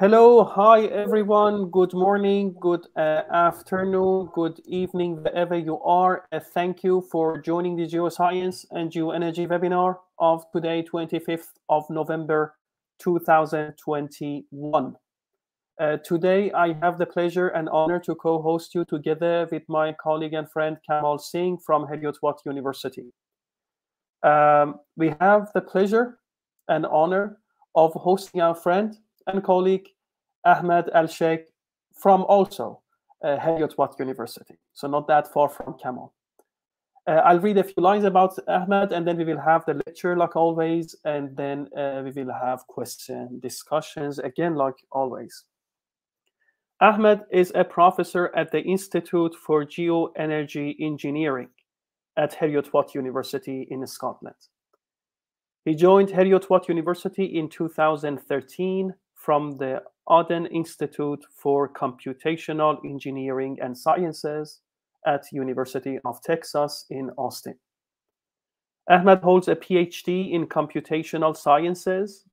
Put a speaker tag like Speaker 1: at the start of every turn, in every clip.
Speaker 1: Hello, hi everyone. Good morning, good uh, afternoon, good evening, wherever you are. Uh, thank you for joining the Geoscience and Geoenergy webinar of today, 25th of November 2021. Uh, today, I have the pleasure and honor to co-host you together with my colleague and friend Kamal Singh from Heriot-Watt University. Um, we have the pleasure and honor of hosting our friend and colleague Ahmed Elsheikh from also uh, Heriot-Watt University, so not that far from Kamal. Uh, I'll read a few lines about Ahmed, and then we will have the lecture like always, and then uh, we will have question discussions again like always. Ahmed is a professor at the Institute for Geoenergy Engineering at Heriot-Watt University in Scotland. He joined Heriot-Watt University in 2013 from the Oden Institute for Computational Engineering and Sciences at University of Texas in Austin. Ahmed holds a PhD in computational sciences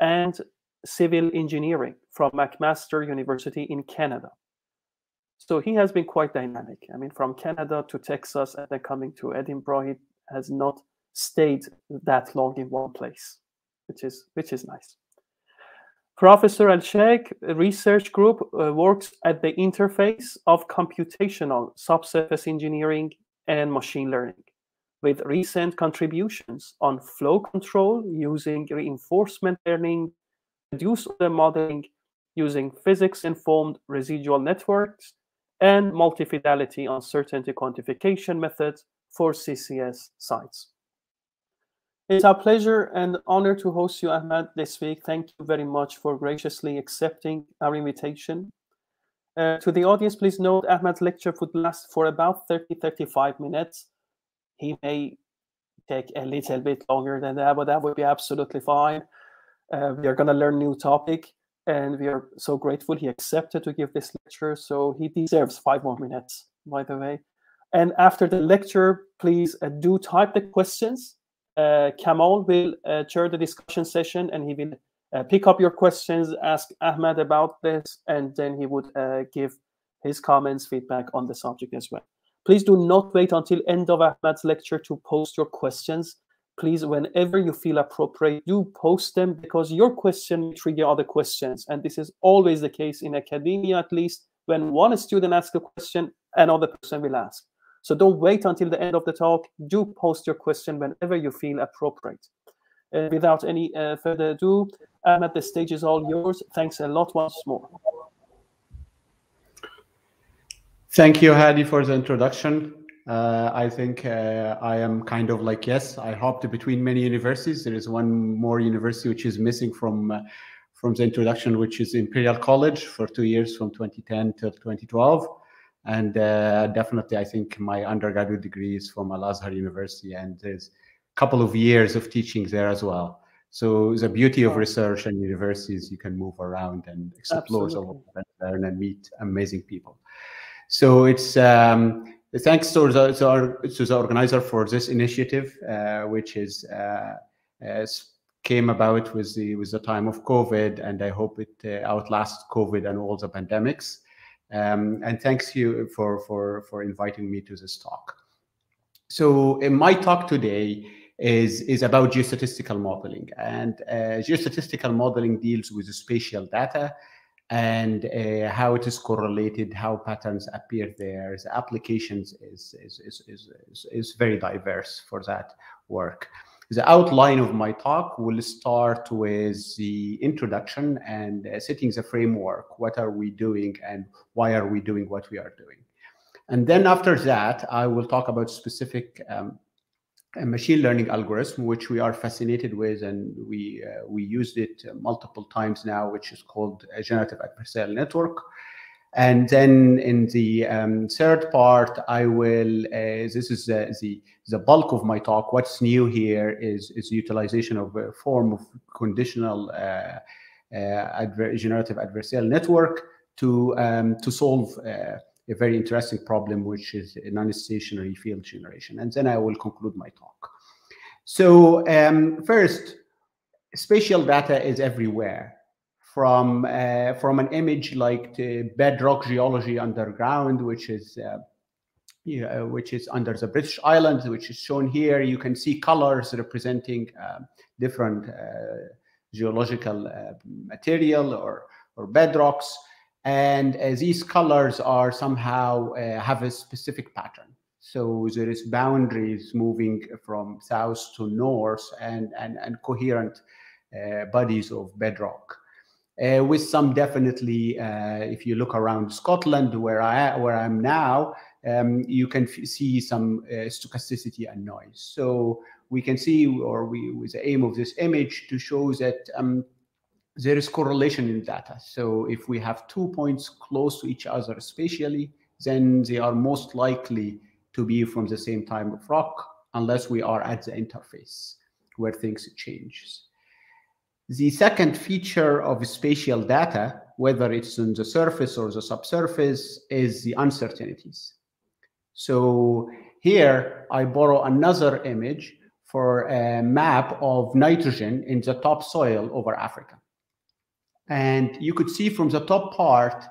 Speaker 1: and civil engineering from McMaster University in Canada. So he has been quite dynamic. I mean, from Canada to Texas and then coming to Edinburgh, he has not stayed that long in one place, which is which is nice. Professor Elsheikh research group uh, works at the interface of computational subsurface engineering and machine learning, with recent contributions on flow control using reinforcement learning, reduced order modeling using physics-informed residual networks, and multifidelity uncertainty quantification methods for CCS sites. It's our pleasure and honor to host you, Ahmed, this week. Thank you very much for graciously accepting our invitation. Uh, to the audience, please note Ahmed's lecture would last for about 30 35 minutes. He may take a little bit longer than that, but that would be absolutely fine. Uh, we are going to learn new topic, and we are so grateful he accepted to give this lecture. So he deserves five more minutes, by the way. And after the lecture, please uh, do type the questions Kamal will uh, chair the discussion session and he will uh, pick up your questions, ask Ahmed about this, and then he would give his comments, feedback on the subject as well. Please do not wait until end of Ahmed's lecture to post your questions. Please, whenever you feel appropriate, do post them because your question will trigger other questions. And this is always the case in academia, at least. When one student asks a question, another person will ask. So don't wait until the end of the talk. Do post your question whenever you feel appropriate. Uh, without any uh, further ado, Ahmed, the stage is all yours. Thanks a lot once more.
Speaker 2: Thank you, Hadi, for the introduction. Uh, I think uh, I am kind of like, yes, I hopped between many universities. There is one more university which is missing from uh, from the introduction, which is Imperial College for two years from 2010 till 2012 and uh, definitely i think my undergraduate degree is from al-azhar university and there's a couple of years of teaching there as well. So the beauty of research and universities. You can move around and explore and learn and meet amazing people. So it's um, thanks to the, to, our, to the organizer for this initiative uh, which is uh, came about with the with the time of covid and i hope it uh, outlasts covid and all the pandemics um, and thanks you for, for, for inviting me to this talk. So in my talk today is, is about geostatistical modeling. And uh, geostatistical modeling deals with spatial data and uh, how it is correlated, how patterns appear there. The applications is, is, is, is, is very diverse for that work. The outline of my talk will start with the introduction and uh, setting the framework. What are we doing and why are we doing what we are doing? And then after that, I will talk about specific um, machine learning algorithm, which we are fascinated with, and we uh, we used it multiple times now, which is called a generative adversarial network. And then in the um, third part, I will, uh, this is the, the, the, bulk of my talk. What's new here is, is utilization of a form of conditional uh, uh, adver generative adversarial network to, um, to solve uh, a very interesting problem, which is non-stationary field generation. And then I will conclude my talk. So um, first, spatial data is everywhere from uh, from an image like the bedrock geology underground, which is uh, yeah, which is under the British Islands, which is shown here. You can see colors representing uh, different uh, geological uh, material or or bedrocks, and uh, these colors are somehow have a specific pattern. So there is boundaries moving from south to north and and, and coherent bodies of bedrock uh, with some definitely, uh, if you look around Scotland, where I where I'm now, um, you can see some uh, stochasticity and noise. So we can see, or we with the aim of this image, to show that um, there is correlation in data. So if we have two points close to each other spatially, then they are most likely to be from the same time of rock, unless we are at the interface where things change. The second feature of spatial data, whether it's on the surface or the subsurface, is the uncertainties. So here I borrow another image for a map of nitrogen in the topsoil over Africa. And you could see from the top part,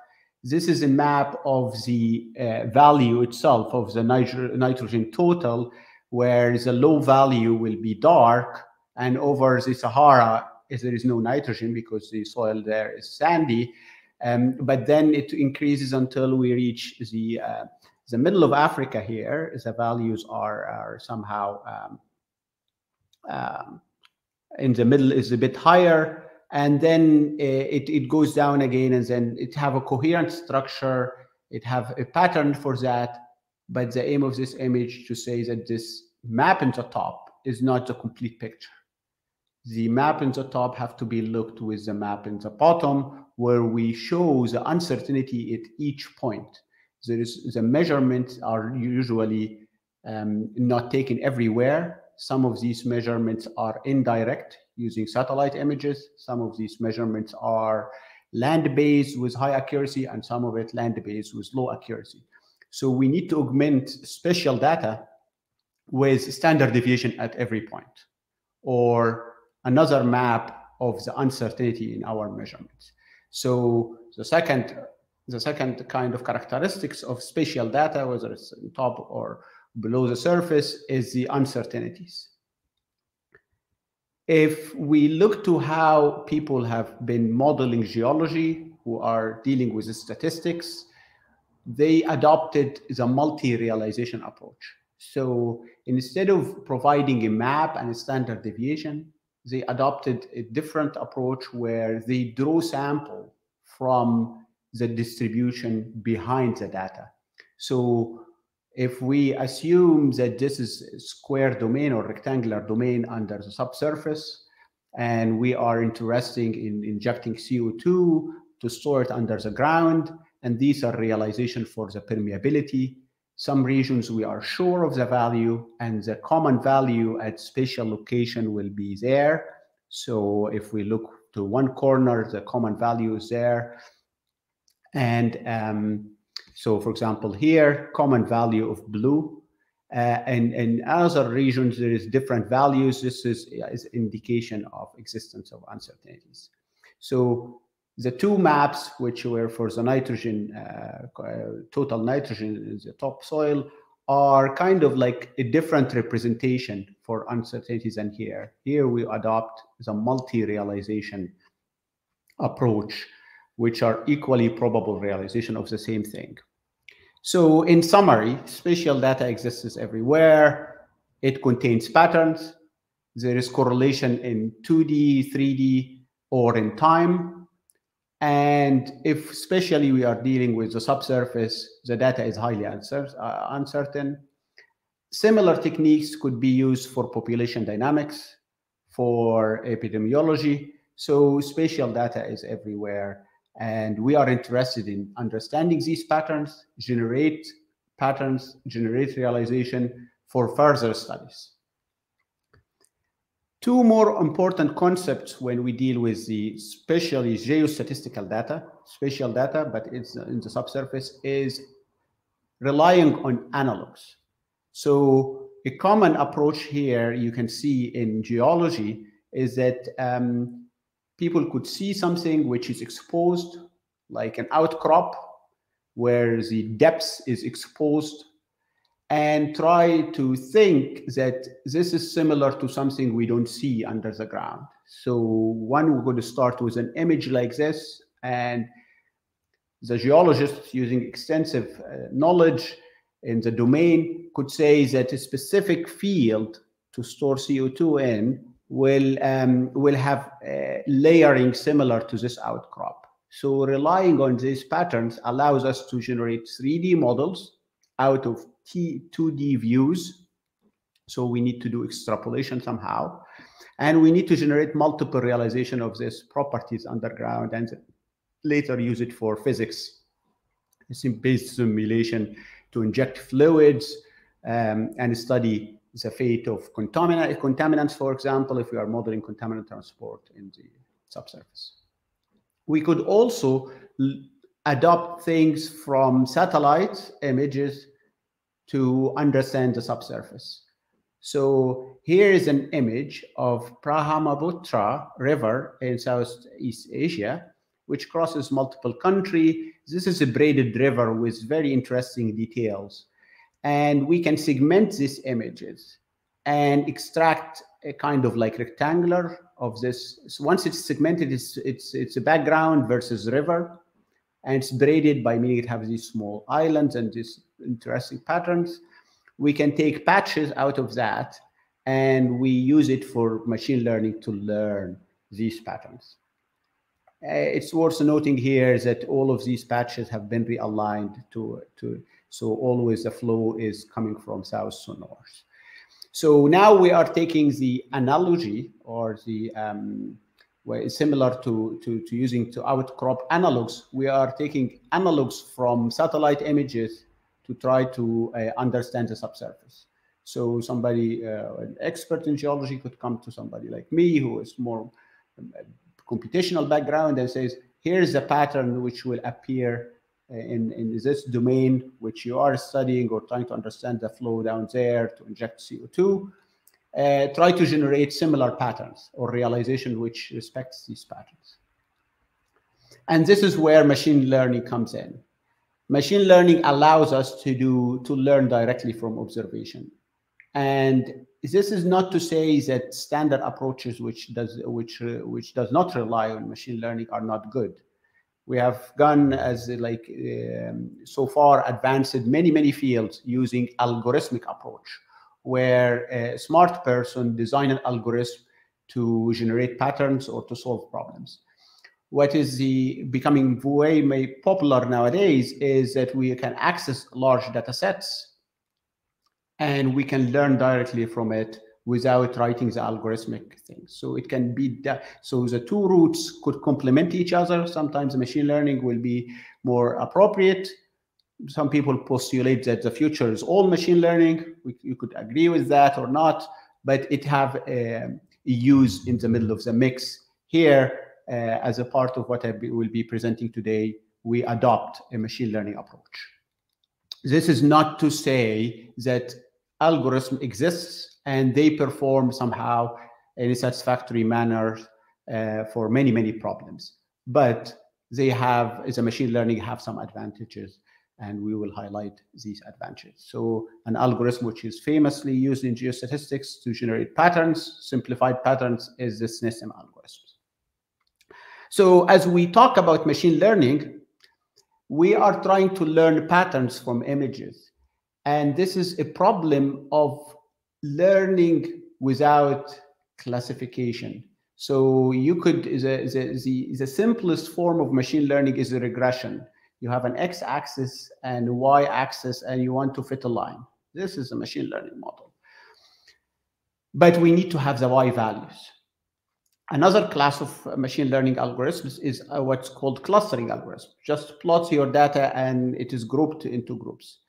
Speaker 2: this is a map of the uh, value itself of the nitro nitrogen total, where the low value will be dark, and over the Sahara, there is no nitrogen because the soil there is sandy. Um, but then it increases until we reach the uh, the middle of Africa here. The values are are somehow um, um, in the middle is a bit higher, and then uh, it it goes down again, and then it have a coherent structure. It have a pattern for that. But the aim of this image to say that this map in the top is not the complete picture the map in the top have to be looked with the map in the bottom where we show the uncertainty at each point. There is the measurements are usually um, not taken everywhere. Some of these measurements are indirect using satellite images. Some of these measurements are land-based with high accuracy and some of it land-based with low accuracy. So we need to augment spatial data with standard deviation at every point or another map of the uncertainty in our measurements. So the second, the second kind of characteristics of spatial data, whether it's on top or below the surface, is the uncertainties. If we look to how people have been modeling geology, who are dealing with the statistics, they adopted the multi-realization approach. So instead of providing a map and a standard deviation, they adopted a different approach where they draw sample from the distribution behind the data. So if we assume that this is square domain or rectangular domain under the subsurface, and we are interested in injecting CO2 to store it under the ground, and these are realization for the permeability, some regions we are sure of the value and the common value at spatial location will be there. So if we look to one corner, the common value is there. And um, so for example, here, common value of blue. Uh, and in other regions, there is different values. This is, is indication of existence of uncertainties. So the two maps, which were for the nitrogen, uh, uh, total nitrogen in the topsoil, are kind of like a different representation for uncertainties than here. Here we adopt the multi-realization approach, which are equally probable realization of the same thing. So in summary, spatial data exists everywhere. It contains patterns. There is correlation in 2D, 3D, or in time and if especially we are dealing with the subsurface, the data is highly uh, uncertain. Similar techniques could be used for population dynamics, for epidemiology. So spatial data is everywhere. And we are interested in understanding these patterns, generate patterns, generate realization for further studies. Two more important concepts when we deal with the especially geostatistical data, spatial data, but it's in the subsurface, is relying on analogs. So a common approach here you can see in geology is that um, people could see something which is exposed, like an outcrop, where the depth is exposed, and try to think that this is similar to something we don't see under the ground. So one we're going to start with an image like this, and the geologist using extensive uh, knowledge in the domain could say that a specific field to store CO2 in will um, will have uh, layering similar to this outcrop. So relying on these patterns allows us to generate 3D models out of T 2D views. So we need to do extrapolation somehow. And we need to generate multiple realization of these properties underground and later use it for physics, based simulation to inject fluids um, and study the fate of contaminant, contaminants, for example, if we are modeling contaminant transport in the subsurface. We could also adopt things from satellite images to understand the subsurface. So here is an image of Brahmaputra River in Southeast Asia, which crosses multiple countries. This is a braided river with very interesting details. And we can segment these images and extract a kind of like rectangular of this. So once it's segmented, it's, it's, it's a background versus river. And it's braided by meaning it has these small islands and these interesting patterns. We can take patches out of that and we use it for machine learning to learn these patterns. Uh, it's worth noting here that all of these patches have been realigned to, to so always the flow is coming from south to north. So now we are taking the analogy or the um, similar to, to, to using to outcrop analogs. We are taking analogs from satellite images to try to uh, understand the subsurface. So somebody, uh, an expert in geology could come to somebody like me who is more um, computational background and says, here's a pattern which will appear in, in this domain which you are studying or trying to understand the flow down there to inject CO2, uh, try to generate similar patterns or realization which respects these patterns. And this is where machine learning comes in. Machine learning allows us to do to learn directly from observation. And this is not to say that standard approaches which does which which does not rely on machine learning are not good we have gone as like um, so far advanced many many fields using algorithmic approach where a smart person design an algorithm to generate patterns or to solve problems what is the becoming way more popular nowadays is that we can access large data sets and we can learn directly from it without writing the algorithmic things. So it can be that. So the two routes could complement each other. Sometimes machine learning will be more appropriate. Some people postulate that the future is all machine learning. We, you could agree with that or not, but it have a, a use in the middle of the mix. Here, as a part of what I will be presenting today, we adopt a machine learning approach. This is not to say that algorithm exists and they perform somehow in a satisfactory manner uh, for many, many problems. But they have, as a machine learning, have some advantages, and we will highlight these advantages. So an algorithm which is famously used in geostatistics to generate patterns, simplified patterns, is the SNESIM algorithm. So as we talk about machine learning, we are trying to learn patterns from images. And this is a problem of learning without classification. So you could, the, the, simplest form of machine learning is a regression. You have an x-axis and y-axis, and you want to fit a line. This is a machine learning model. But we need to have the y values. Another class of machine learning algorithms is uh, what's called clustering algorithm. Just plots your data and it is grouped into groups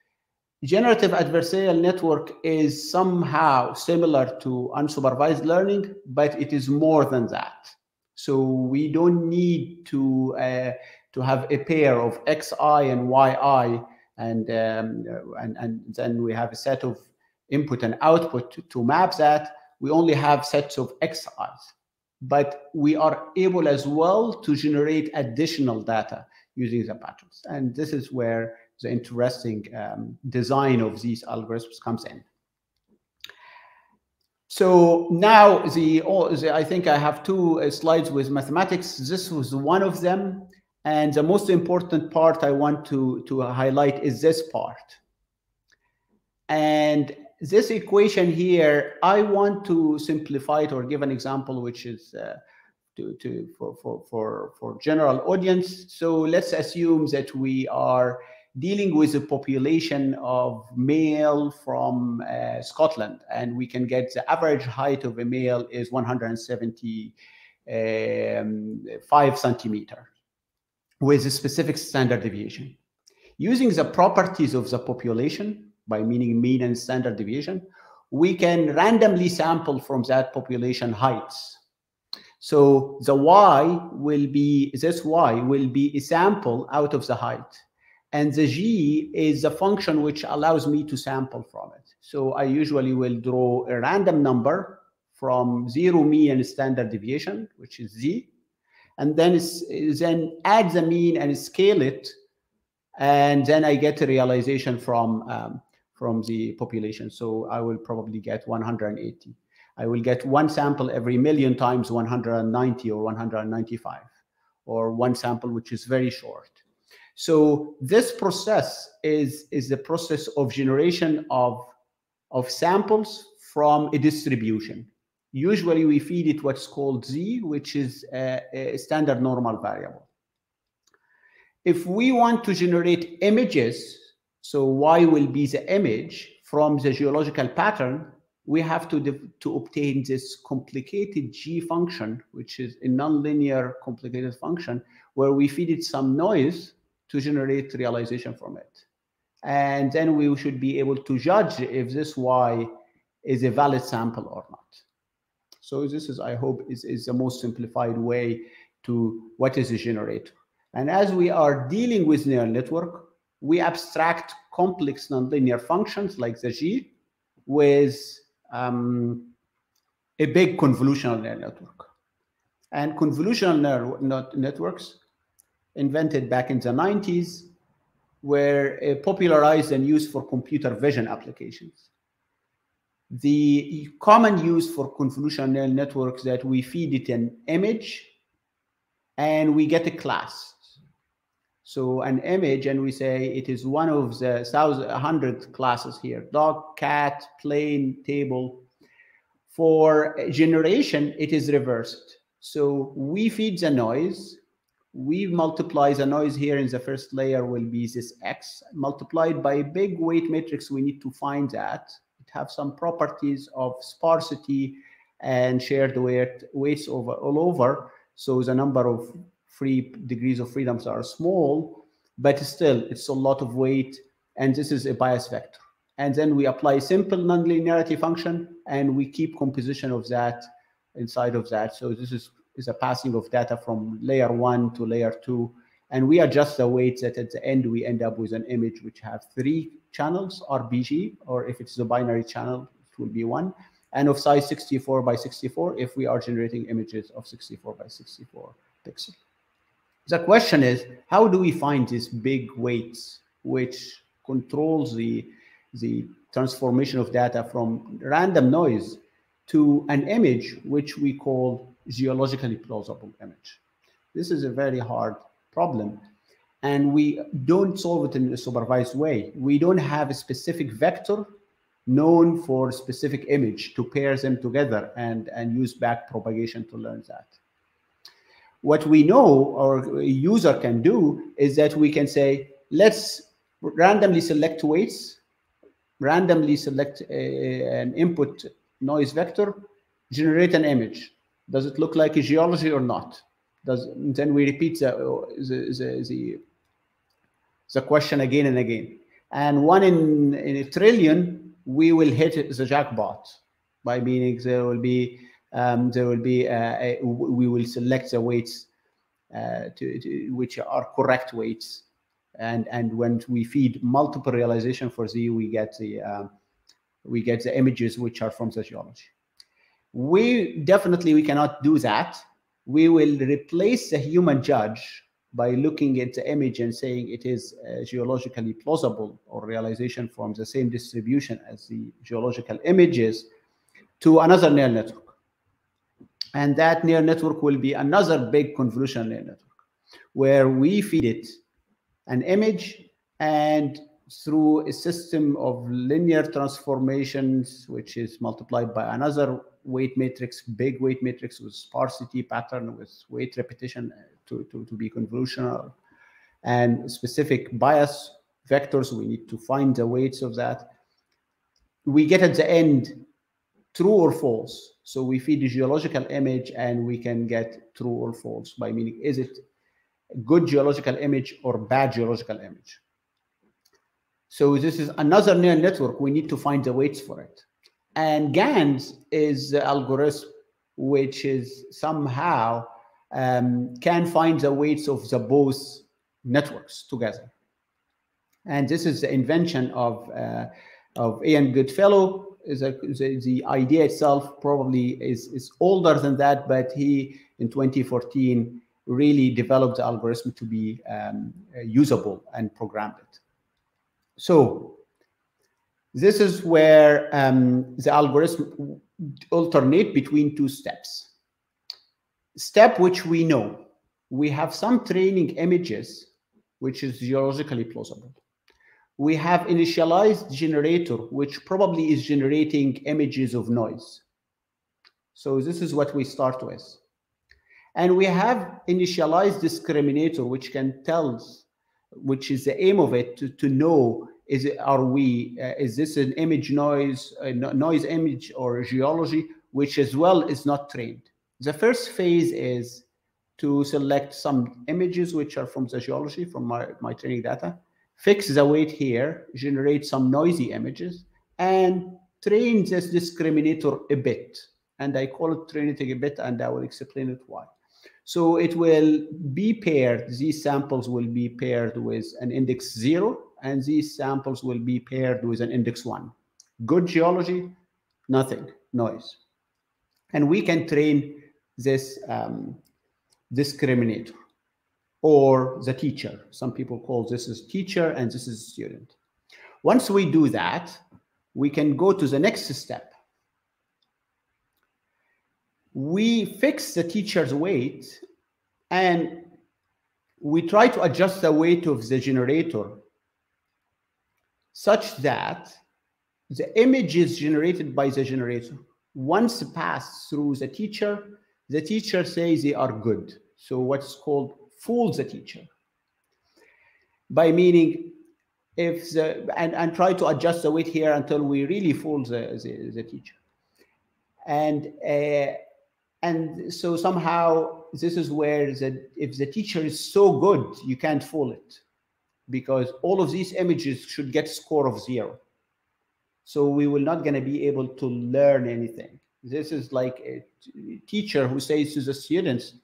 Speaker 2: generative adversarial network is somehow similar to unsupervised learning, but it is more than that. So we don't need to uh, to have a pair of xi and yi, and um, and and then we have a set of input and output to, to map that. We only have sets of xi's. But we are able as well to generate additional data using the patterns. And this is where the interesting um, design of these algorithms comes in. So now the, oh, the, I think I have two uh, slides with mathematics. This was one of them. And the most important part I want to, to highlight is this part. And this equation here, I want to simplify it or give an example, which is uh, to, to for, for, for, for general audience. So let's assume that we are dealing with a population of male from uh, Scotland, and we can get the average height of a male is 175 um, centimeter with a specific standard deviation. Using the properties of the population, by meaning mean and standard deviation, we can randomly sample from that population heights. So the y will be, this y will be a sample out of the height. And the g is a function which allows me to sample from it. So I usually will draw a random number from zero mean and standard deviation, which is z, and then, then add the mean and scale it and then I get a realization from um, from the population. So I will probably get 180. I will get one sample every million times 190 or 195, or one sample which is very short. So this process is, is the process of generation of, of samples from a distribution. Usually we feed it what's called Z, which is a, a standard normal variable. If we want to generate images so y will be the image from the geological pattern. We have to, to obtain this complicated g function, which is a nonlinear complicated function, where we feed it some noise to generate realization from it. And then we should be able to judge if this y is a valid sample or not. So this is, I hope, is, is the most simplified way to what is a generator. And as we are dealing with neural network, we abstract complex nonlinear functions like the G with um, a big convolutional neural network. And convolutional neural networks invented back in the 90s were popularized and used for computer vision applications. The common use for convolutional neural networks that we feed it an image and we get a class. So an image, and we say it is one of the thousand, hundred classes here, dog, cat, plane, table. For generation, it is reversed. So we feed the noise, we multiply the noise here in the first layer will be this X multiplied by a big weight matrix. We need to find that. It have some properties of sparsity and shared weight, weights over all over. So the number of free degrees of freedoms are small, but still it's a lot of weight. And this is a bias vector. And then we apply simple nonlinearity function and we keep composition of that inside of that. So this is, is a passing of data from layer one to layer two. And we adjust the weights that at the end we end up with an image which have three channels RBG, or if it's a binary channel, it will be one, and of size 64 by 64 if we are generating images of 64 by 64 pixels. The question is, how do we find these big weights which controls the, the transformation of data from random noise to an image which we call geologically plausible image? This is a very hard problem. And we don't solve it in a supervised way. We don't have a specific vector known for specific image to pair them together and, and use back propagation to learn that. What we know a user can do is that we can say, let's randomly select weights, randomly select a, an input noise vector, generate an image. Does it look like a geology or not? Does then we repeat the, the, the, the, the question again and again. And one in, in a trillion, we will hit the jackpot by meaning there will be um, there will be uh, a, we will select the weights uh, to, to, which are correct weights and and when we feed multiple realization for z we get the um, we get the images which are from the geology We definitely we cannot do that. We will replace the human judge by looking at the image and saying it is uh, geologically plausible or realization from the same distribution as the geological images to another neural network. And that neural network will be another big convolutional neural network where we feed it an image and through a system of linear transformations, which is multiplied by another weight matrix, big weight matrix with sparsity pattern with weight repetition uh, to, to, to be convolutional and specific bias vectors. We need to find the weights of that. We get at the end true or false. So we feed the geological image and we can get true or false by meaning is it a good geological image or bad geological image. So this is another neural network. We need to find the weights for it. And GANs is the algorithm which is somehow um, can find the weights of the both networks together. And this is the invention of, uh, of Ian Goodfellow. Is a, the, the idea itself probably is, is older than that, but he, in 2014, really developed the algorithm to be um, usable and programmed it. So this is where um, the algorithm alternate between two steps step which we know. We have some training images, which is geologically plausible. We have initialized generator, which probably is generating images of noise. So this is what we start with. And we have initialized discriminator, which can tell, which is the aim of it to, to know is it, are we, uh, is this an image noise, noise image or geology, which as well is not trained. The first phase is to select some images which are from the geology, from my, my training data, fix the weight here, generate some noisy images, and train this discriminator a bit. And I call it training a bit, and I will explain it why. So it will be paired, these samples will be paired with an index zero, and these samples will be paired with an index one. Good geology, nothing, noise. And we can train this um, discriminator or the teacher. Some people call this as teacher and this is student. Once we do that, we can go to the next step. We fix the teacher's weight and we try to adjust the weight of the generator such that the images generated by the generator once passed through the teacher the teacher says they are good. So what's called fool the teacher. By meaning, if the and, and try to adjust the weight here until we really fool the, the, the teacher. And uh, and so somehow this is where the if the teacher is so good, you can't fool it because all of these images should get score of zero. So we will not going to be able to learn anything. This is like a teacher who says to the students,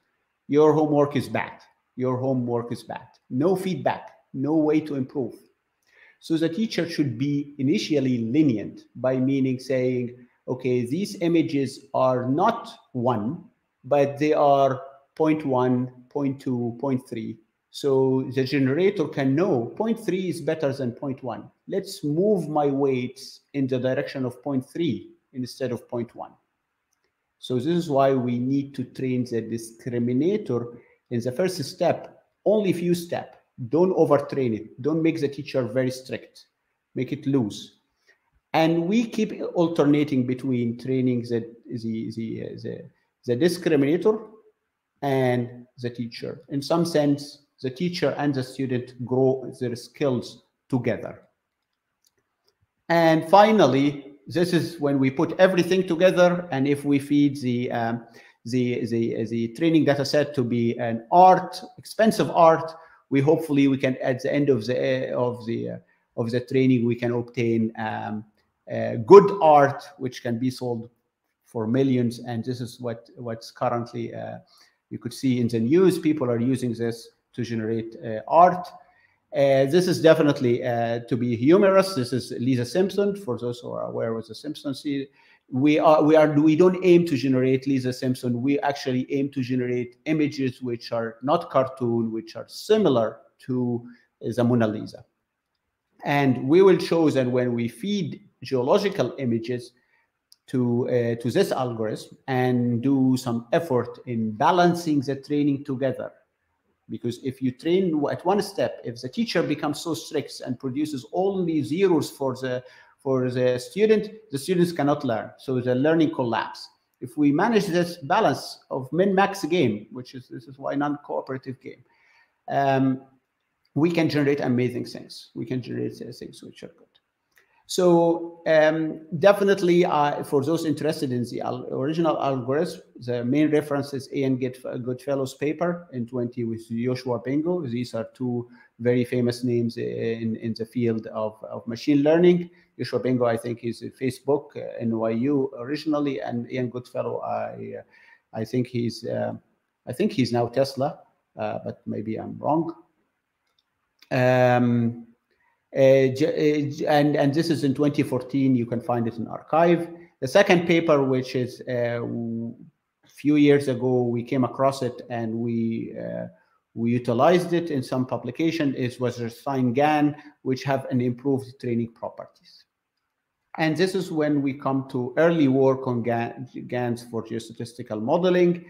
Speaker 2: your homework is bad. Your homework is bad. No feedback, no way to improve. So the teacher should be initially lenient by meaning saying, okay, these images are not one, but they are 0 0.1, 0 0.2, 0 0.3. So the generator can know 0.3 is better than 0.1. Let's move my weights in the direction of 0.3 instead of 0.1. So this is why we need to train the discriminator in the first step, only few step. Don't overtrain it. Don't make the teacher very strict. Make it loose. And we keep alternating between training the, the, the, the, the discriminator and the teacher. In some sense, the teacher and the student grow their skills together. And finally, this is when we put everything together and if we feed the um, the the the training data set to be an art expensive art. We hopefully we can at the end of the of the of the training we can obtain um, good art which can be sold for millions. And this is what what's currently uh, you could see in the news. People are using this to generate uh, art. Uh, this is definitely uh, to be humorous. This is Lisa Simpson, for those who are aware of the Simpsons we are we are we don't aim to generate Lisa Simpson. We actually aim to generate images which are not cartoon, which are similar to the Mona Lisa. And we will show that when we feed geological images to uh, to this algorithm and do some effort in balancing the training together, because if you train at one step, if the teacher becomes so strict and produces only zeros for the for the student, the students cannot learn. So the learning collapse. If we manage this balance of min-max game, which is this is why non-cooperative game, um, we can generate amazing things. We can generate things which are good. So um, definitely, uh, for those interested in the al original algorithm, the main reference is Ian Goodfellow's paper in 20 with Yoshua Bengio. These are two very famous names in, in the field of, of machine learning. Yoshua Bengio, I think, is Facebook, uh, NYU originally, and Ian Goodfellow, I, uh, I think he's, uh, I think he's now Tesla, uh, but maybe I'm wrong. Um, uh, uh, and and this is in 2014. You can find it in arXiv. The second paper, which is a few years ago, we came across it and we we utilized it in some publication is Wasserstein GAN, which have an improved training properties. And this is when we come to early work on GANs for geostatistical modeling.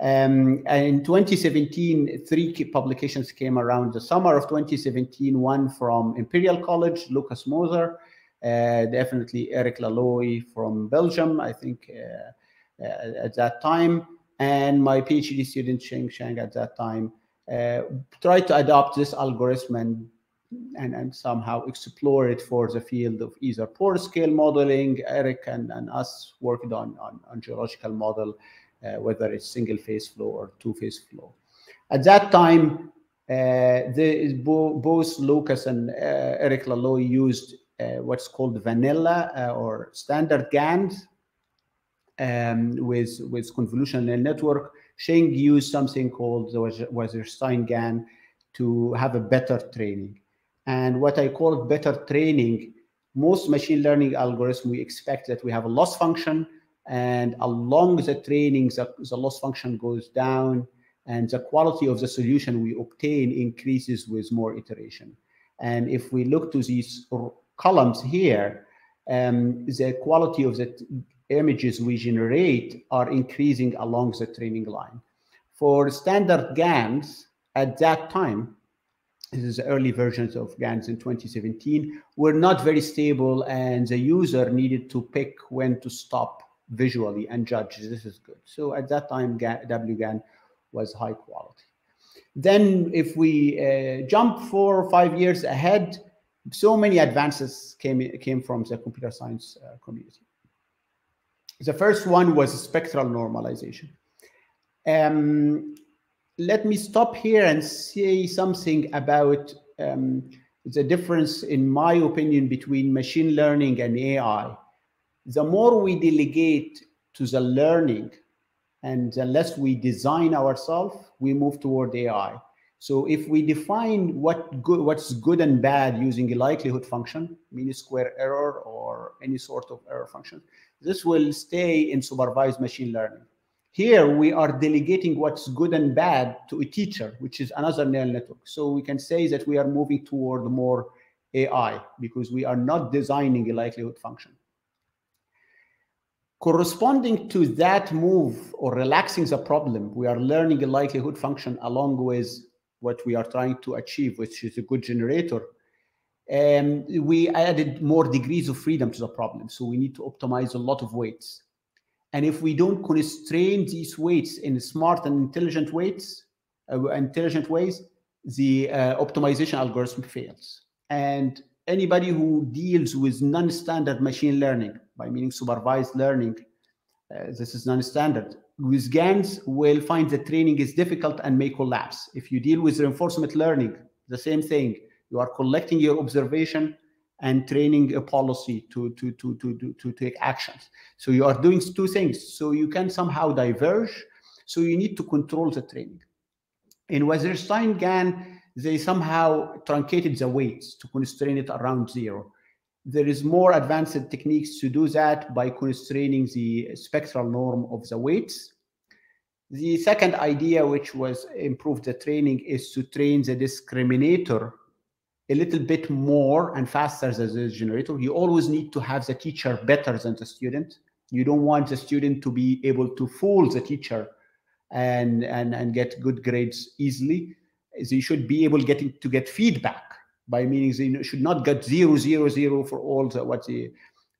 Speaker 2: Um, and in 2017, three publications came around the summer of 2017, one from Imperial College, Lukas Mosser, uh, definitely Eric Laloy from Belgium, I think uh, uh, at that time, and my PhD student Shing Chan at that time uh, tried to adopt this algorithm and and, and somehow explore it for the field of either pore scale modeling. Eric and, and us worked on, on, on geological model, uh, whether it's single phase flow or two phase flow. At that time, uh, the, bo both Lukas and uh, Eric Laloy used uh, what's called vanilla or standard GANs um, with, with convolutional network. Shing used something called the Wasserstein GAN to have a better training. And what I call better training, most machine learning algorithms, we expect that we have a loss function and along the training, the, the loss function goes down and the quality of the solution we obtain increases with more iteration. And if we look to these columns here, um, the quality of the images we generate are increasing along the training line. For standard GANs at that time, this is early versions of GANs in 2017, were not very stable and the user needed to pick when to stop visually and judge this is good. So at that time, WGAN was high quality. Then if we uh, jump four or five years ahead, so many advances came, came from the computer science uh, community. The first one was spectral normalization. Um, let me stop here and say something about um, the difference, in my opinion, between machine learning and AI. The more we delegate to the learning and the less we design ourselves, we move toward AI. So if we define what good, what's good and bad using a likelihood function, mean square error or any sort of error function, this will stay in supervised machine learning. Here we are delegating what's good and bad to a teacher, which is another neural network. So we can say that we are moving toward more AI because we are not designing a likelihood function. Corresponding to that move or relaxing the problem, we are learning a likelihood function along with what we are trying to achieve, which is a good generator. And we added more degrees of freedom to the problem. So we need to optimize a lot of weights. And if we don't constrain these weights in smart and intelligent weights, uh, intelligent ways, the uh, optimization algorithm fails. And anybody who deals with non-standard machine learning, by meaning supervised learning, uh, this is non-standard, with GANs will find the training is difficult and may collapse. If you deal with reinforcement learning, the same thing. You are collecting your observation and training a policy to, to, to, to, to, to take actions. So you are doing two things. So you can somehow diverge. So you need to control the training. In Wasserstein GAN, they somehow truncated the weights to constrain it around zero. there is more advanced techniques to do that by constraining the spectral norm of the weights. The second idea, which was improved the training, is to train the discriminator a little bit more and faster than the generator. You always need to have the teacher better than the student. You don't want the student to be able to fool the teacher and, and, and get good grades easily. They should be able getting to get feedback by meaning they should not get zero, zero, zero for all the, what they,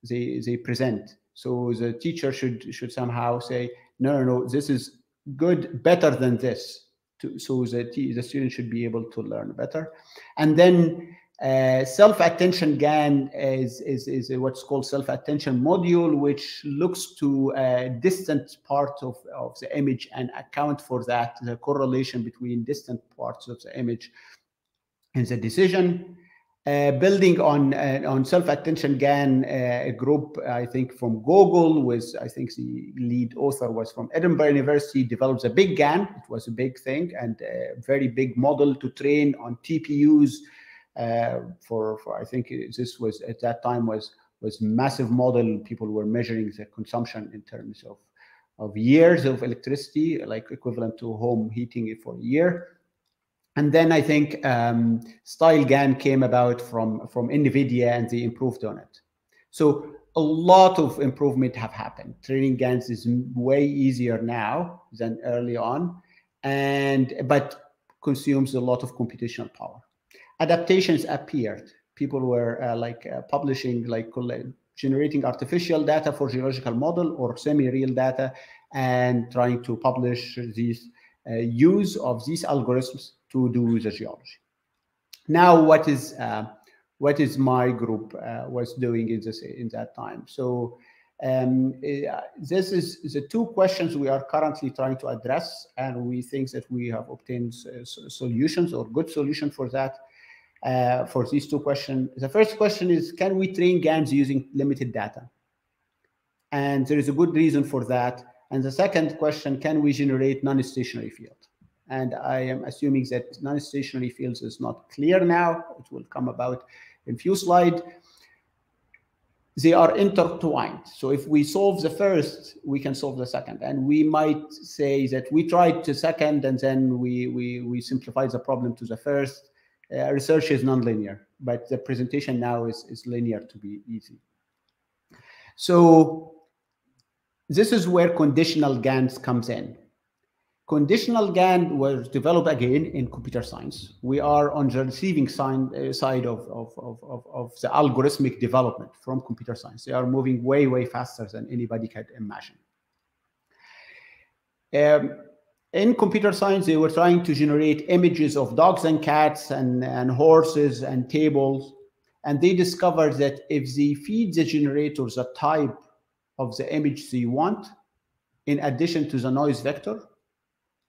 Speaker 2: they, they present. So the teacher should, should somehow say, no, no, no, this is good, better than this. To, so that the student should be able to learn better. And then uh, self-attention GAN is, is, is what's called self-attention module, which looks to a distant part of, of the image and account for that, the correlation between distant parts of the image in the decision. Uh, building on uh, on self-attention GAN, uh, a group I think from Google was I think the lead author was from Edinburgh University developed a BigGAN. It was a big thing and a very big model to train on TPUs uh, for, for I think this was at that time was was massive model. People were measuring the consumption in terms of of years of electricity, like equivalent to home heating for a year. And then I think um, StyleGAN came about from from NVIDIA, and they improved on it. So a lot of improvement have happened. Training GANs is way easier now than early on, and but consumes a lot of computational power adaptations appeared. People were uh, like uh, publishing, like generating artificial data for geological model or semi-real data and trying to publish these uh, use of these algorithms to do the geology. Now, what is uh, what is my group uh, was doing in this in that time? So um, uh, this is the two questions we are currently trying to address, and we think that we have obtained solutions or good solution for that uh, for these two questions. The first question is, can we train GANs using limited data? And there is a good reason for that. And the second question, can we generate non-stationary field? And I am assuming that non-stationary fields is not clear now. It will come about in few slides. They are intertwined. So if we solve the first, we can solve the second. And we might say that we tried the second and then we, we, we simplified the problem to the first uh, research is nonlinear, but the presentation now is, is linear to be easy. So this is where conditional GANs comes in. Conditional GAN was developed again in computer science. We are on the receiving sign, uh, side of, of, of, of, the algorithmic development from computer science. They are moving way, way faster than anybody could imagine. Um, in computer science, they were trying to generate images of dogs and cats and, and horses and tables. And they discovered that if they feed the generators a type of the image they want, in addition to the noise vector,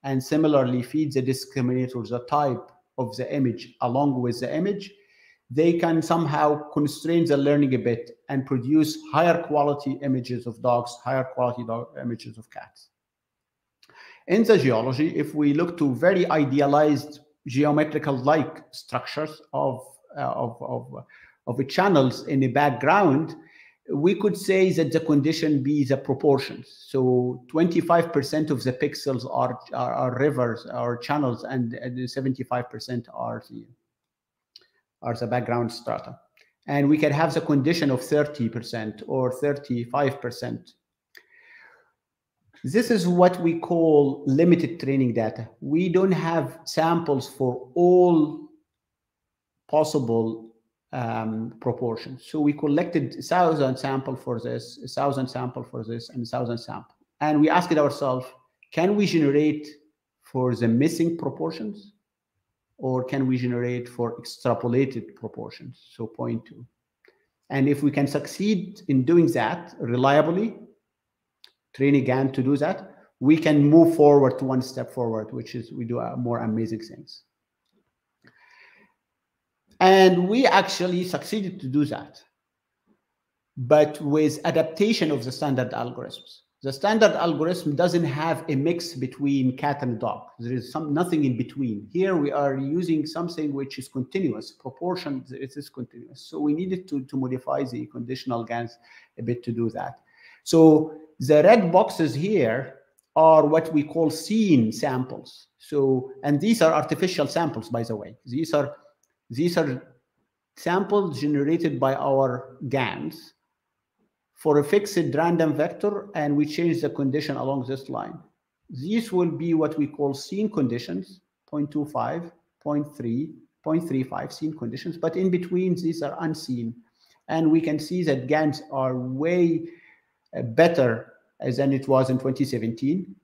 Speaker 2: and similarly feed the discriminators the type of the image along with the image, they can somehow constrain the learning a bit and produce higher quality images of dogs, higher quality images of cats. In the geology, if we look to very idealized geometrical-like structures of, uh, of, of, of channels in the background, we could say that the condition be the proportions. So 25% of the pixels are, are, are rivers or channels and 75% are the, are the background strata. And we can have the condition of 30% or 35% this is what we call limited training data. We don't have samples for all possible um, proportions. So we collected a thousand sample for this, a thousand sample for this, and a thousand sample. And we asked ourselves, can we generate for the missing proportions? Or can we generate for extrapolated proportions, so 0.2? And if we can succeed in doing that reliably, train again to do that, we can move forward to one step forward, which is we do uh, more amazing things. And we actually succeeded to do that, but with adaptation of the standard algorithms. The standard algorithm doesn't have a mix between cat and dog. There is some nothing in between. Here we are using something which is continuous, proportion, it is continuous. So we needed to, to modify the conditional GANs a bit to do that. So the red boxes here are what we call seen samples. So, and these are artificial samples, by the way. These are, these are samples generated by our GANs for a fixed random vector, and we change the condition along this line. These will be what we call seen conditions, 0.25, 0.3, 0.35 seen conditions, but in between these are unseen. And we can see that GANs are way uh, better than it was in 2017.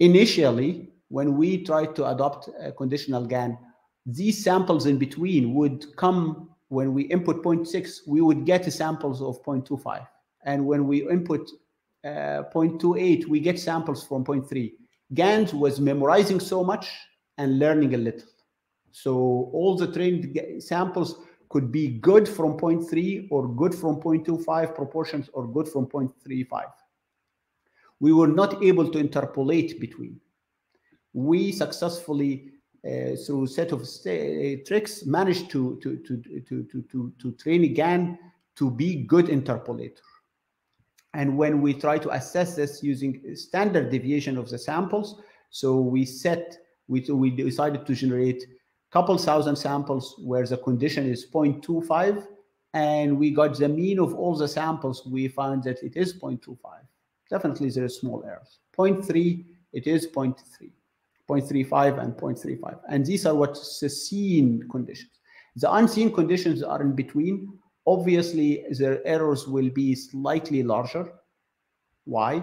Speaker 2: Initially, when we tried to adopt a conditional GAN, these samples in between would come when we input 0.6, we would get samples of 0.25. And when we input uh, 0.28, we get samples from 0.3. GANs was memorizing so much and learning a little. So all the trained samples could be good from 0.3 or good from 0.25 proportions or good from 0.35. We were not able to interpolate between. We successfully, through a set of uh, tricks, managed to, to, to, to, to, to, train GAN to be good interpolator. And when we try to assess this using standard deviation of the samples, so we set, we, we decided to generate a couple thousand samples where the condition is 0.25, and we got the mean of all the samples, we found that it is 0.25. Definitely there is small errors. 0.3, it is 0.3, 0.35 and 0.35. And these are what's the seen conditions. The unseen conditions are in between obviously the errors will be slightly larger. Why?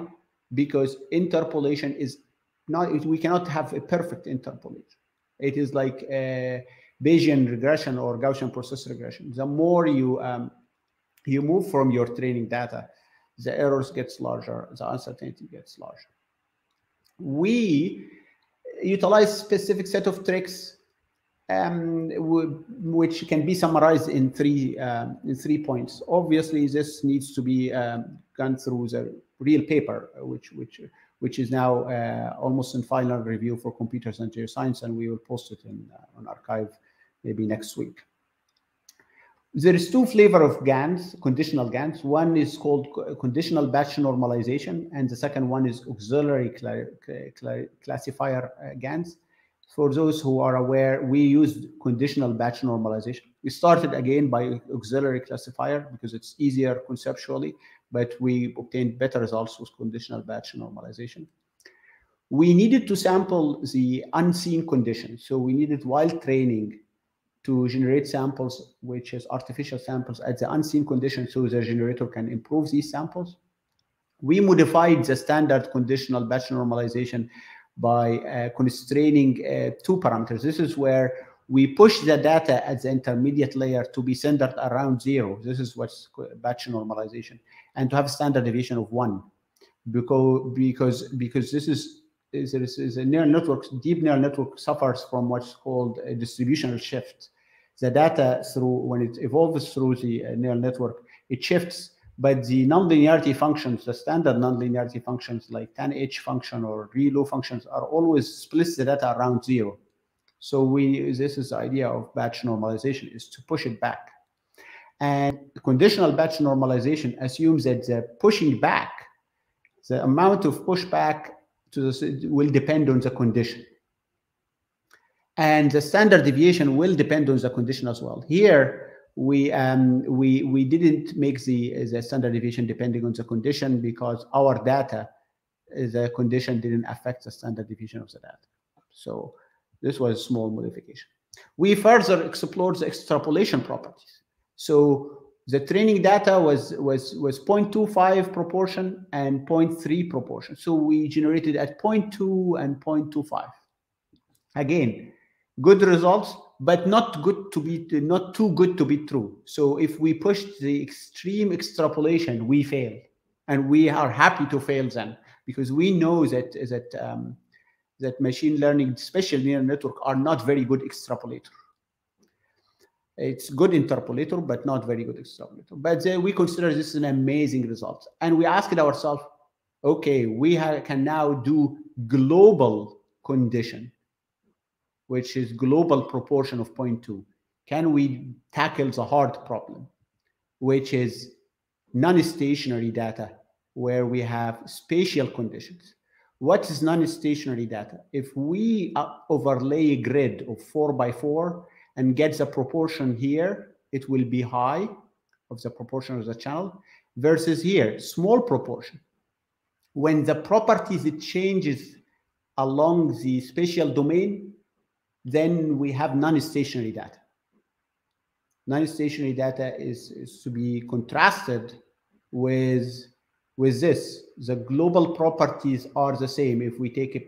Speaker 2: Because interpolation is not, we cannot have a perfect interpolation. It is like a Bayesian regression or Gaussian process regression. The more you, um, you move from your training data, the errors gets larger, the uncertainty gets larger. We utilize specific set of tricks um, which can be summarized in three um, in three points. Obviously, this needs to be um, gone through the real paper, which which which is now uh, almost in final review for computers and geoscience, and we will post it in uh, on arXiv maybe next week. There is two flavor of GANs, conditional GANs. One is called conditional batch normalization, and the second one is auxiliary cl cl classifier uh, GANs for those who are aware, we used conditional batch normalization. We started again by auxiliary classifier because it's easier conceptually, but we obtained better results with conditional batch normalization. We needed to sample the unseen conditions. So we needed while training to generate samples, which is artificial samples at the unseen conditions so the generator can improve these samples. We modified the standard conditional batch normalization by uh, constraining uh, two parameters. This is where we push the data at the intermediate layer to be centered around zero. This is what's batch normalization, and to have a standard deviation of one, because because because this is is, is a neural network, deep neural network suffers from what's called a distributional shift. The data through when it evolves through the uh, neural network, it shifts but the nonlinearity functions, the standard nonlinearity functions like tanh function or ReLU functions are always split the data around zero. So we this is the idea of batch normalization is to push it back. And conditional batch normalization assumes that the pushing back, the amount of pushback to the, will depend on the condition. And the standard deviation will depend on the condition as well. Here, we um, we we didn't make the the standard deviation depending on the condition because our data is the condition didn't affect the standard deviation of the data so this was a small modification we further explored the extrapolation properties so the training data was was was 0.25 proportion and 0.3 proportion so we generated at 0.2 and 0.25 again good results but not good to be not too good to be true. So if we push the extreme extrapolation, we fail, and we are happy to fail then because we know that that um, that machine learning, especially neural network, are not very good extrapolator. It's good interpolator, but not very good extrapolator. But uh, we consider this an amazing result, and we asked ourselves, okay, we can now do global condition, which is global proportion of 0.2. Can we tackle the hard problem, which is non-stationary data, where we have spatial conditions? What is non-stationary data? If we uh, overlay a grid of four by four and get the proportion here, it will be high of the proportion of the channel versus here, small proportion. When the properties it changes along the spatial domain, then we have non-stationary data. Non-stationary data is, is to be contrasted with with this the global properties are the same. If we take a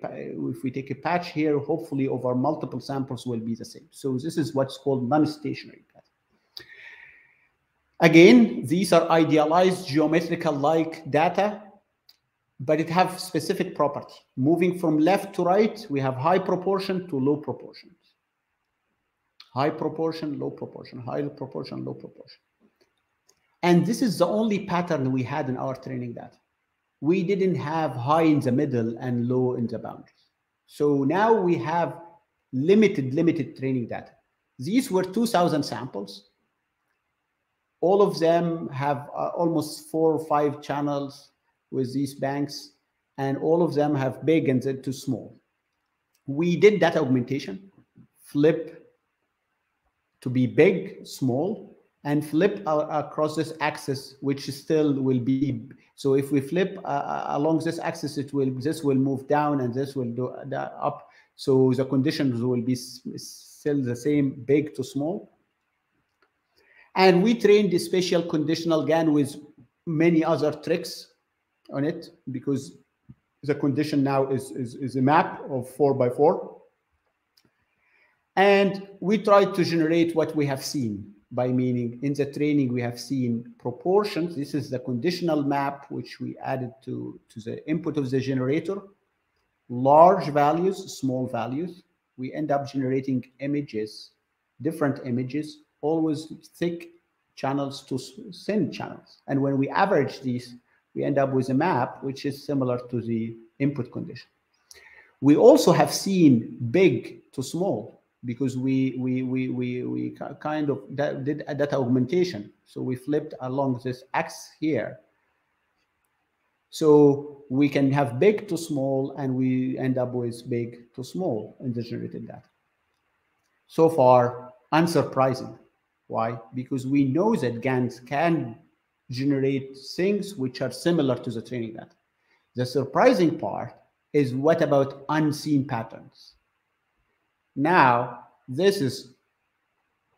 Speaker 2: if we take a patch here hopefully over multiple samples will be the same. So this is what's called non-stationary data again these are idealized geometrical like data but it have specific property. Moving from left to right we have high proportion to low proportions. High proportion low proportion high proportion low proportion and this is the only pattern we had in our training data. We didn't have high in the middle and low in the boundaries. So now we have limited, limited training data. These were 2,000 samples. All of them have uh, almost four or five channels with these banks, and all of them have big and too small. We did data augmentation, flip to be big, small, and flip across this axis, which still will be. So if we flip uh, uh, along this axis, it will this will move down and this will do up. So the conditions will be still the same, big to small. And we trained the spatial conditional GAN with many other tricks on it because the condition now is, is, is a map of four by four. And we tried to generate what we have seen by meaning in the training we have seen proportions. This is the conditional map which we added to, to the input of the generator. Large values, small values. We end up generating images, different images, always thick channels to thin channels. And when we average these, we end up with a map which is similar to the input condition. We also have seen big to small because we we we we, we kind of did a data augmentation. So we flipped along this x here. So we can have big to small, and we end up with big to small in the generated data. So far, unsurprising. Why? Because we know that GANs can generate things which are similar to the training data. The surprising part is what about unseen patterns? Now, this is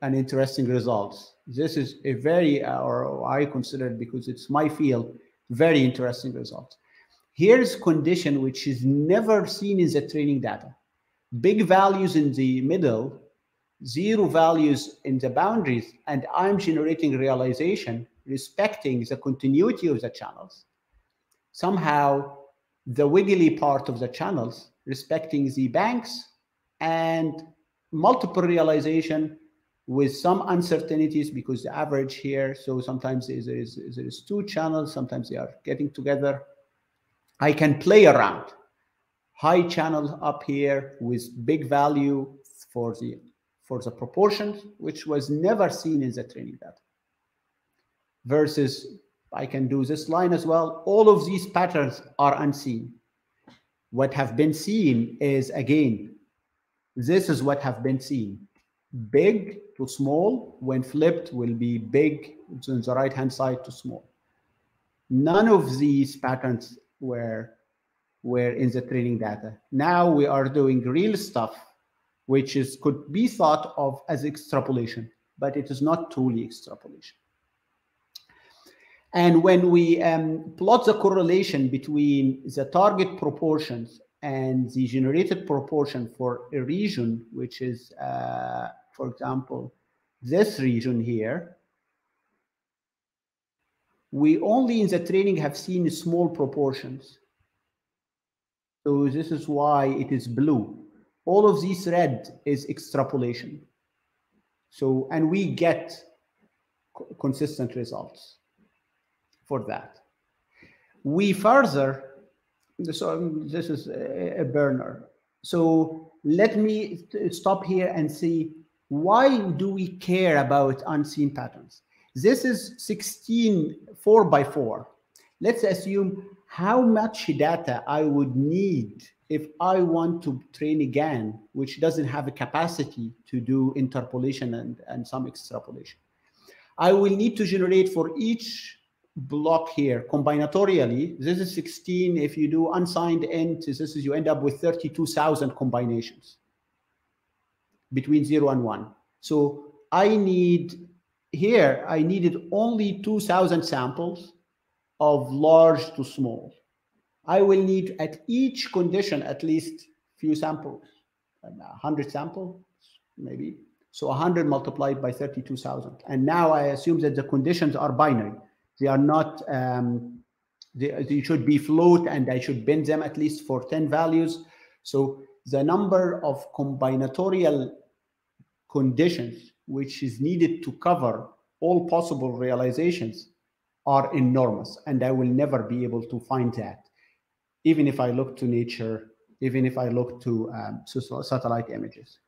Speaker 2: an interesting result. This is a very, or I consider it because it's my field, very interesting result. Here's condition which is never seen in the training data. Big values in the middle, zero values in the boundaries, and I'm generating realization respecting the continuity of the channels. Somehow, the wiggly part of the channels respecting the banks and multiple realization with some uncertainties because the average here, so sometimes there is, there is two channels, sometimes they are getting together. I can play around. High channel up here with big value for the for the proportions, which was never seen in the training data. Versus, I can do this line as well. All of these patterns are unseen. What have been seen is, again, this is what have been seen. Big to small, when flipped, will be big on the right-hand side to small. None of these patterns were, were in the training data. Now we are doing real stuff, which is could be thought of as extrapolation, but it is not truly extrapolation. And when we um, plot the correlation between the target proportions and the generated proportion for a region, which is, uh, for example, this region here, we only in the training have seen small proportions. So this is why it is blue. All of these red is extrapolation. So, and we get consistent results for that. We further so this is a, burner. So let me stop here and see why do we care about unseen patterns? This is 16 4 by 4. Let's assume how much data I would need if I want to train a GAN, which doesn't have a capacity to do interpolation and, and some extrapolation. I will need to generate for each block here combinatorially. This is 16. If you do unsigned int, this is you end up with 32,000 combinations between zero and one. So I need here, I needed only 2,000 samples of large to small. I will need at each condition at least few samples, 100 samples maybe. So 100 multiplied by 32,000. And now I assume that the conditions are binary. They are not, um, they, they should be float and I should bend them at least for 10 values. So the number of combinatorial conditions which is needed to cover all possible realizations are enormous and i will never be able to find that even if i look to nature even if i look to um, satellite images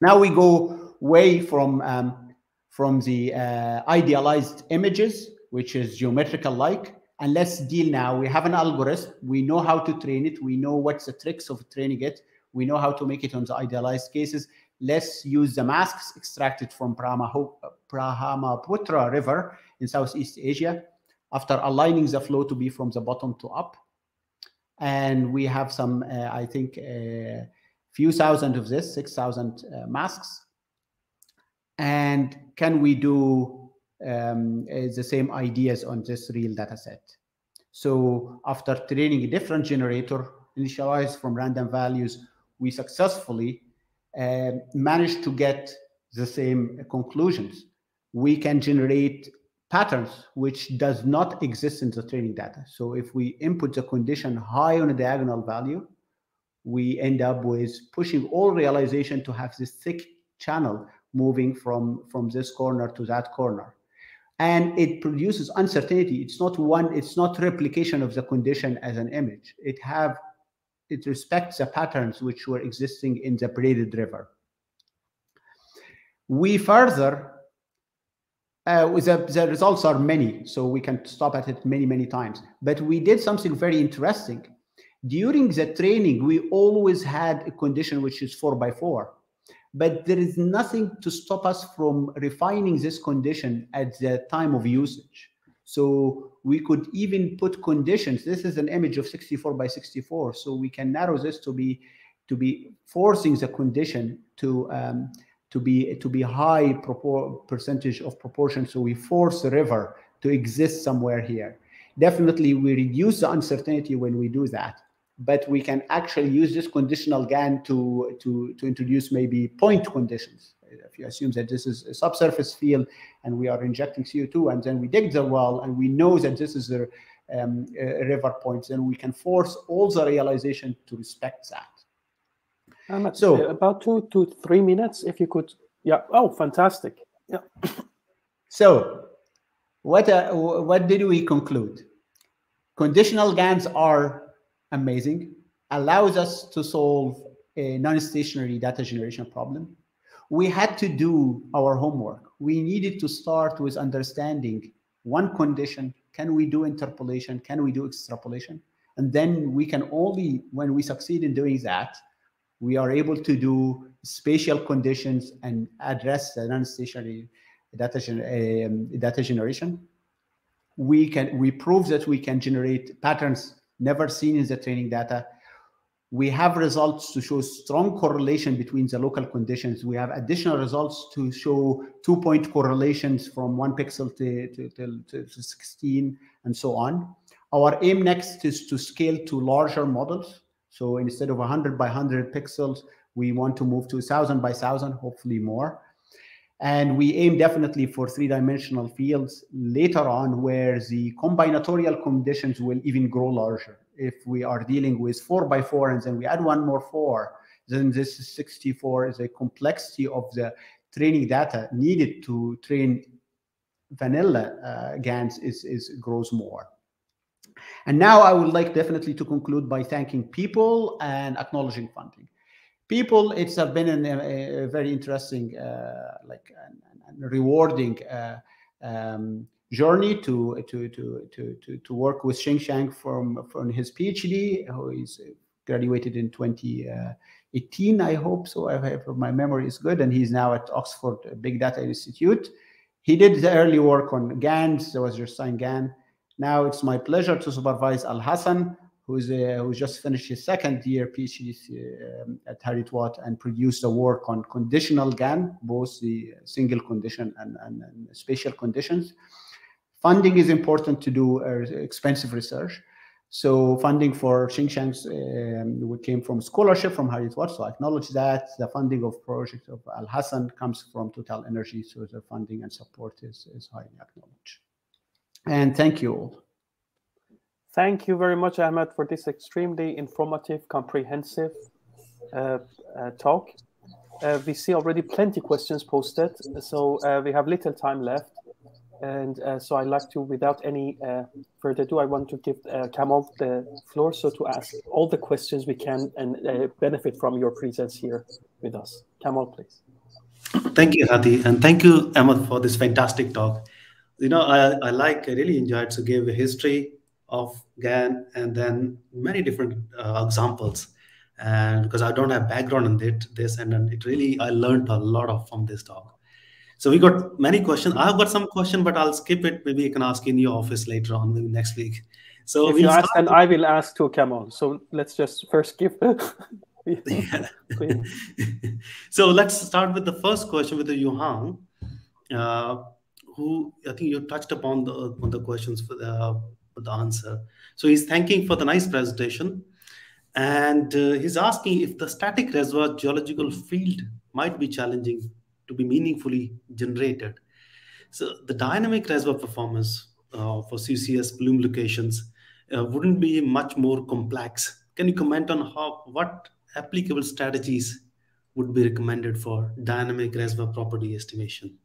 Speaker 2: now we go way from um, from the uh, idealized images which is geometrical like and let's deal now. We have an algorithm we know how to train it. We know what's the tricks of training it. We know how to make it on the idealized cases. Let's use the masks extracted from Brahmaputra River in Southeast Asia after aligning the flow to be from the bottom to up. And we have some, uh, I think, a uh, few thousand of this, 6,000 uh, masks. And can we do um, the same ideas on this real data set? So after training a different generator initialized from random values, we successfully uh, managed to get the same conclusions. We can generate patterns which does not exist in the training data. So if we input the condition high on a diagonal value, we end up with pushing all realization to have this thick channel moving from, from this corner to that corner. And it produces uncertainty. It's not one, it's not replication of the condition as an image. It have it respects the patterns which were existing in the braided river. We further, uh, the, the results are many, so we can stop at it many, many times. But we did something very interesting. During the training, we always had a condition which is four by four, but there is nothing to stop us from refining this condition at the time of usage. So we could even put conditions. This is an image of 64 by 64. So we can narrow this to be to be forcing the condition to um, to be to be high percentage of proportion. So we force the river to exist somewhere here. Definitely, we reduce the uncertainty when we do that. But we can actually use this conditional GAN to to to introduce maybe point conditions if you assume that this is a subsurface field and we are injecting CO2 and then we dig the well and we know that this is a, um, a river point, then we can force all the realization to respect that.
Speaker 1: Um, so about two to three minutes, if you could. Yeah. Oh, fantastic. Yeah.
Speaker 2: so, what uh, what did we conclude? Conditional GANs are amazing. Allows us to solve a non-stationary data generation problem we had to do our homework. We needed to start with understanding one condition. Can we do interpolation? Can we do extrapolation? And then we can only, when we succeed in doing that, we are able to do spatial conditions and address the non-stationary data, um, data generation. We can we prove that we can generate patterns never seen in the training data we have results to show strong correlation between the local conditions. We have additional results to show two-point correlations from one pixel to, to, to, to 16 and so on. Our aim next is to scale to larger models. So instead of 100 by 100 pixels, we want to move to 1,000 by 1,000, hopefully more. And we aim definitely for three-dimensional fields later on where the combinatorial conditions will even grow larger if we are dealing with four by four and then we add one more four, then this 64 is a complexity of the training data needed to train vanilla uh, GANs is, is grows more. And now I would like definitely to conclude by thanking people and acknowledging funding. People, it's been an, a, a, very interesting, uh, like, and rewarding uh, um, journey to, to, to, to, to, to work with Shing from, from his PhD, who is graduated in 2018, I hope. So I have, my memory is good. And he's now at Oxford Big Data Institute. He did the early work on GANs. There was your sign GAN. Now it's my pleasure to supervise Al Hassan, who's uh, just finished his second year PhD uh, at Heriot Watt and produced a work on conditional GAN, both the single condition and, and, and spatial conditions. Funding is important to do uh, expensive research. So funding for Shing Chan um, came from scholarship from Heriot Watt, so I acknowledge that. The funding of project of Al Hassan comes from Total Energy, so the funding and support is, is highly acknowledged. And thank you all.
Speaker 1: Thank you very much, Ahmed, for this extremely informative, comprehensive uh, uh, talk. Uh, we see already plenty questions posted, so uh, we have little time left. And uh, so I'd like to, without any uh, further ado, I want to give Kamal the floor so to ask all the questions we can and benefit from your presence here with us. Kamal, please.
Speaker 3: Thank you, Hadi, and thank you, Ahmed, for this fantastic talk. You know, I, I like, I really enjoyed to give a history of GAN and then many different uh, examples. And because I don't have background in it, this, and then it really, I learned a lot of from this talk. So we got many questions. I've got some question, but I'll skip it. Maybe you can ask in your office later on, maybe next week.
Speaker 1: So if we'll you ask, then I will ask to Kamal. So let's just first give.
Speaker 3: so let's start with the first question with the Johan, uh, who I think you touched upon the on the questions for the, the answer. So he's thanking for the nice presentation, and uh, he's asking if the static reservoir geological field might be challenging to be meaningfully generated. So the dynamic reservoir performance uh, for CCS plume locations uh, wouldn't be much more complex. Can you comment on how what applicable strategies would be recommended for dynamic reservoir property estimation?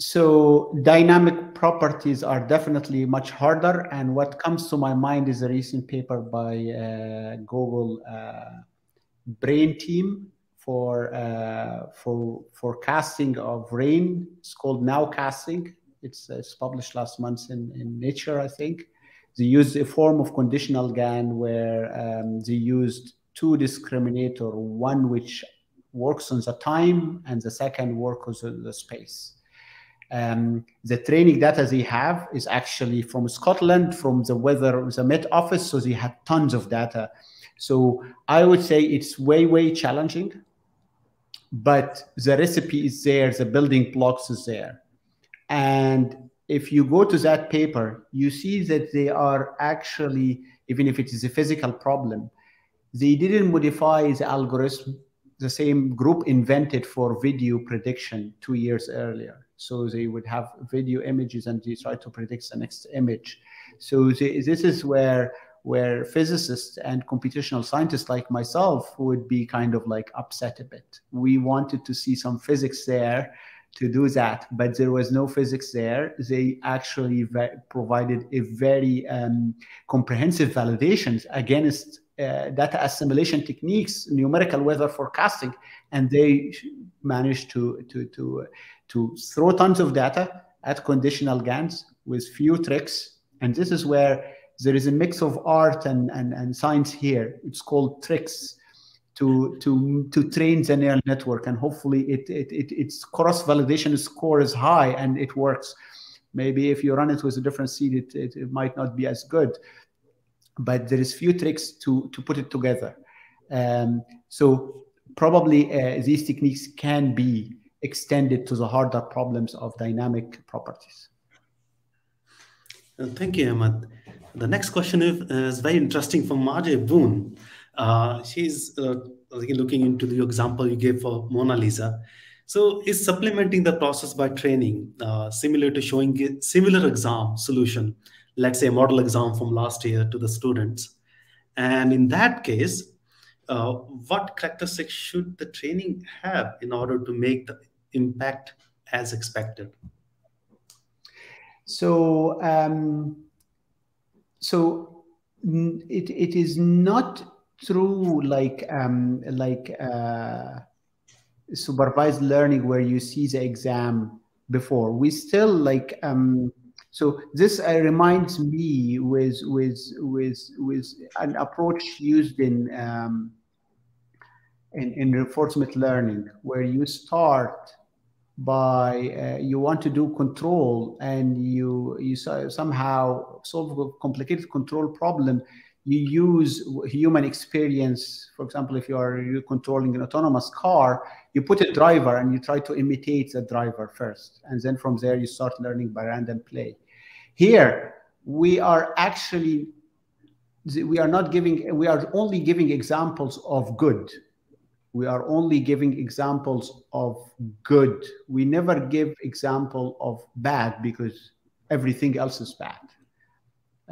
Speaker 2: So dynamic properties are definitely much harder. And what comes to my mind is a recent paper by uh, Google uh, Brain team for uh, for forecasting of rain. It's called nowcasting. It's, it's published last month in, in Nature, I think. They used a form of conditional GAN where um, they used two discriminator, one which works on the time and the second works on the space. Um, the training data they have is actually from Scotland, from the weather, the Met Office, so they had tons of data. So I would say it's way, way challenging but the recipe is there, the building blocks is there. And if you go to that paper, you see that they are actually, even if it is a physical problem, they didn't modify the algorithm the same group invented for video prediction two years earlier. So they would have video images and they try to predict the next image. So they, this is where where physicists and computational scientists like myself would be kind of like upset a bit. We wanted to see some physics there to do that, but there was no physics there. They actually provided a very um, comprehensive validations against uh, data assimilation techniques, numerical weather forecasting, and they managed to to to to throw tons of data at conditional GANs with few tricks. And this is where there is a mix of art and, and, and science here. It's called tricks to to to train the neural network, and hopefully it, it, it its cross validation score is high and it works. Maybe if you run it with a different seed, it, it, it might not be as good. But there is few tricks to to put it together. Um, so probably uh, these techniques can be extended to the harder problems of dynamic properties.
Speaker 3: Uh, thank you, Ahmed. The next question is, is very interesting from Marjay Boone. Uh, she's uh, looking into the example you gave for Mona Lisa. So is supplementing the process by training, uh, similar to showing a similar exam solution, let's say a model exam from last year to the students. And in that case, uh, what characteristics should the training have in order to make the impact as expected?
Speaker 2: So um, so it, it is not through like um, like uh, supervised learning where you see the exam before. We still like um, so this uh, reminds me with with with with an approach used in um, in, in reinforcement learning where you start by uh, you want to do control and you you somehow solve a complicated control problem you use human experience. For example if you are you controlling an autonomous car you put a driver and you try to imitate the driver first. And then from there you start learning by random play. Here we are actually we are not giving we are only giving examples of good we are only giving examples of good. We never give example of bad because everything else is bad.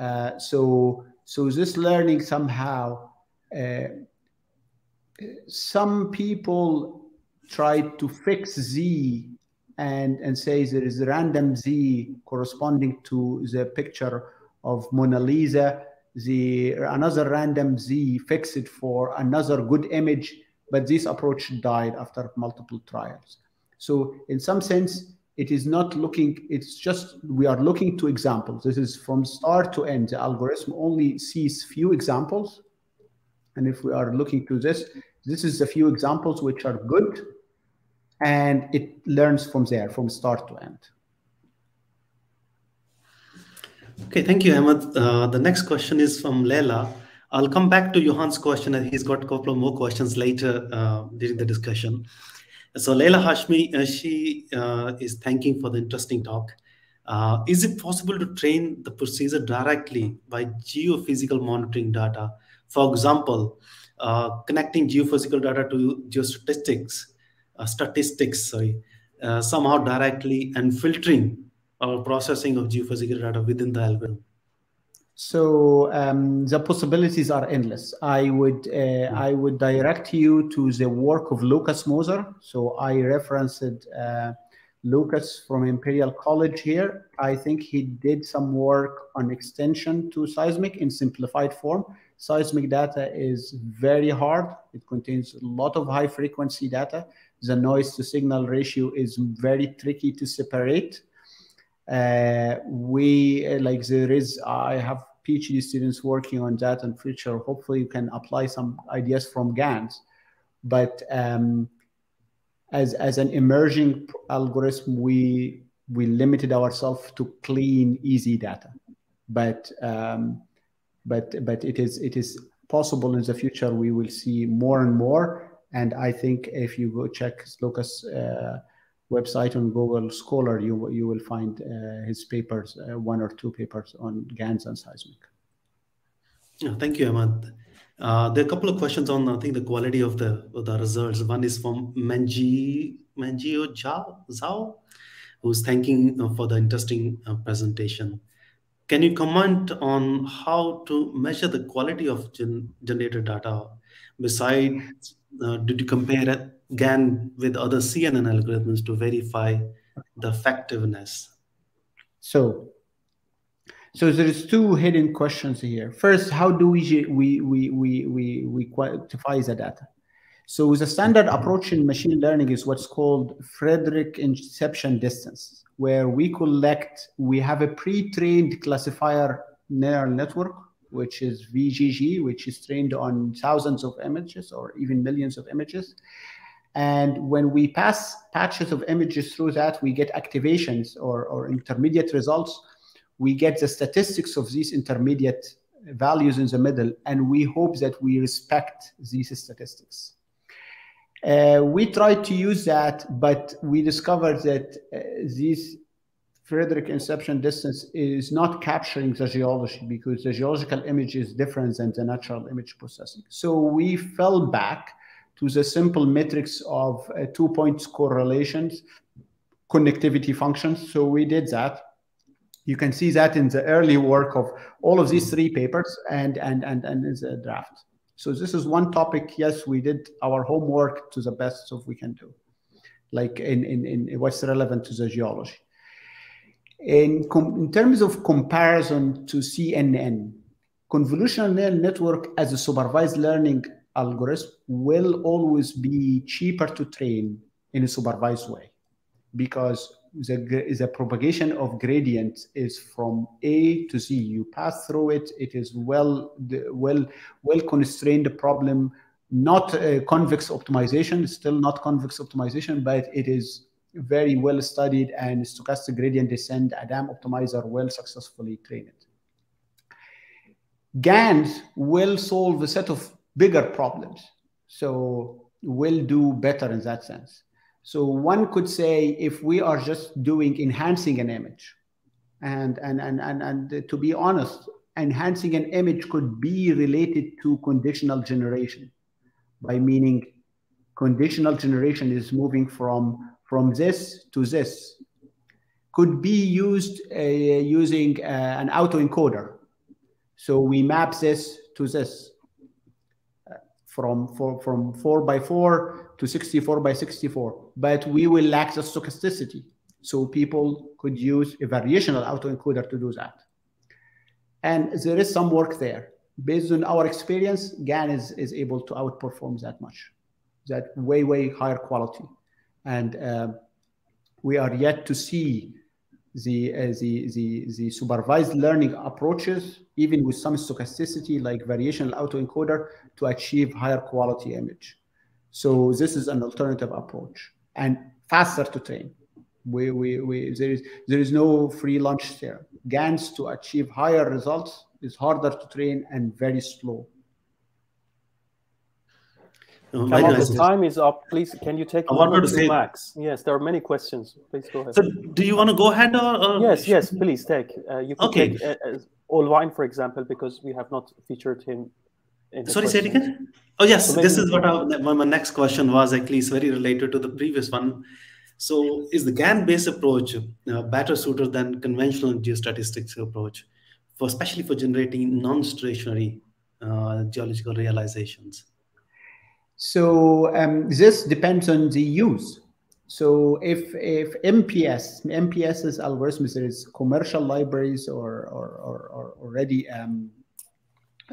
Speaker 2: Uh, so so this learning somehow uh, some people try to fix z and and say there is a random z corresponding to the picture of mona lisa. The another random z fix it for another good image but this approach died after multiple trials. So in some sense, it is not looking, it's just, we are looking to examples. This is from start to end. The algorithm only sees few examples. And if we are looking to this, this is a few examples which are good. And it learns from there, from start to end.
Speaker 3: Okay, thank you, Ahmed. Uh, the next question is from Leila. I'll come back to Johan's question, and he's got a couple of more questions later uh, during the discussion. So Leila Hashmi, uh, she uh, is thanking for the interesting talk. Uh, is it possible to train the procedure directly by geophysical monitoring data? For example, uh, connecting geophysical data to geostatistics, uh, statistics, sorry, somehow directly and filtering or processing of geophysical data within the algorithm.
Speaker 2: So um, the possibilities are endless. I would uh, I would direct you to the work of Lukas Mosser. So I referenced uh, Lucas from Imperial College here. I think he did some work on extension to seismic in simplified form. Seismic data is very hard. It contains a lot of high frequency data. The noise to signal ratio is very tricky to separate we uh, like there is i have phd students working on that in future. Hopefully you can apply some ideas from gans but um, as as an emerging algorithm we we limited ourselves to clean easy data. But um, but but it is it is possible in the future we will see more and more. And i think if you go check lukas uh, website on Google Scholar, you you will find uh, his papers, uh, one or two papers on GANs and seismic.
Speaker 3: Yeah, thank you, Ahmed. Uh, there are a couple of questions on I think the quality of the of the results. One is from Manji Manji Manjio Zhao, who's thanking uh, for the interesting uh, presentation. Can you comment on how to measure the quality of gen generated data? Besides, uh, did you compare it GAN with other CNN algorithms to verify the effectiveness?
Speaker 2: So, so there's two hidden questions here. First, how do we we we we we, we quantify the data? So the standard approach in machine learning is what's called Fréchet inception distance, where we collect, we have a pre-trained classifier neural network, which is VGG, which is trained on thousands of images or even millions of images. And when we pass patches of images through that, we get activations or, or intermediate results. We get the statistics of these intermediate values in the middle, and we hope that we respect these statistics. Uh, we tried to use that, but we discovered that uh, this Fréchet inception distance is not capturing the geology because the geological image is different than the natural image processing. So we fell back to the simple metrics of uh, two points correlations, connectivity functions. So we did that. You can see that in the early work of all of these three papers and and and and in the draft. So this is one topic. Yes, we did our homework to the best of we can do, like in in, in what's relevant to the geology. In, in terms of comparison to CNN, convolutional neural network as a supervised learning algorithm will always be cheaper to train in a supervised way because the, the propagation of gradient is from A to Z. You pass through it. It is well, well, well constrained the problem. Not a convex optimization. Still not convex optimization, but it is very well studied and stochastic gradient descent Adam optimizer will successfully train it. GANs will solve a set of bigger problems, so we'll do better in that sense. So one could say if we are just doing enhancing an image, and and and and, and to be honest, enhancing an image could be related to conditional generation, by meaning conditional generation is moving from from this to this, could be used uh, using uh, an autoencoder. So we map this to this from, for, from 4 by 4 to 64 by 64, but we will lack the stochasticity. So people could use a variational autoencoder to do that. And there is some work there. Based on our experience, GAN is, is able to outperform that much, that way, way higher quality. And uh, we are yet to see the, uh, the, the, the supervised learning approaches, even with some stochasticity like variational autoencoder, to achieve higher quality image. So this is an alternative approach and faster to train. We, we, we, there, is, there is no free lunch there. GANs to achieve higher results is harder to train and very slow.
Speaker 1: Come on, the time is up. Please, can you take
Speaker 3: I wanted to say,
Speaker 1: max? Yes, there are many questions. Please go ahead.
Speaker 3: So, do you want to go ahead or? or
Speaker 1: yes, yes, please take. Uh, you can
Speaker 3: Okay.
Speaker 1: take uh, uh, Olwine, for example, because we have not featured him.
Speaker 3: Sorry, say it again. Oh yes,
Speaker 1: So
Speaker 3: this is what I, my, my next question was. Actually, it's very related to the previous one. So, is the GAN-based approach uh, better suited than conventional geostatistics approach, for especially for generating non-stationary uh, geological realizations?
Speaker 2: So um, this depends on the use. So if if MPS, MPS's algorithms, there is commercial libraries or or, or, or already um,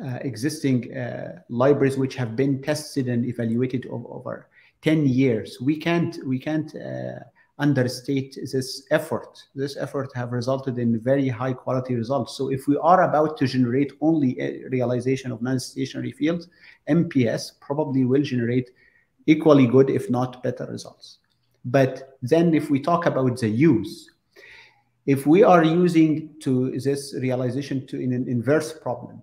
Speaker 2: uh, existing uh, libraries which have been tested and evaluated over, over 10 years. We can't we can't uh, understate this effort. This effort have resulted in very high quality results. So if we are about to generate only a realization of non-stationary fields, MPS probably will generate equally good, if not better results. But then if we talk about the use, if we are using to this realization to in an inverse problem,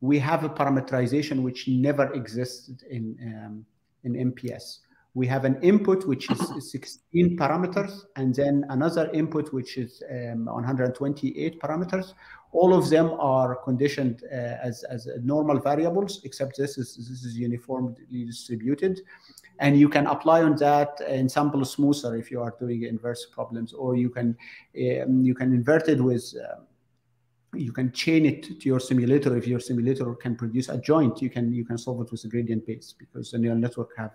Speaker 2: we have a parameterization which never existed in, um, in MPS. We have an input which is 16 parameters, and then another input which is um, 128 parameters. All of them are conditioned uh, as, as normal variables, except this is this is uniformly distributed, and you can apply on that ensemble smoother if you are doing inverse problems, or you can um, you can invert it with. Uh, you can chain it to your simulator if your simulator can produce a joint you can you can solve it with a gradient base because the neural network have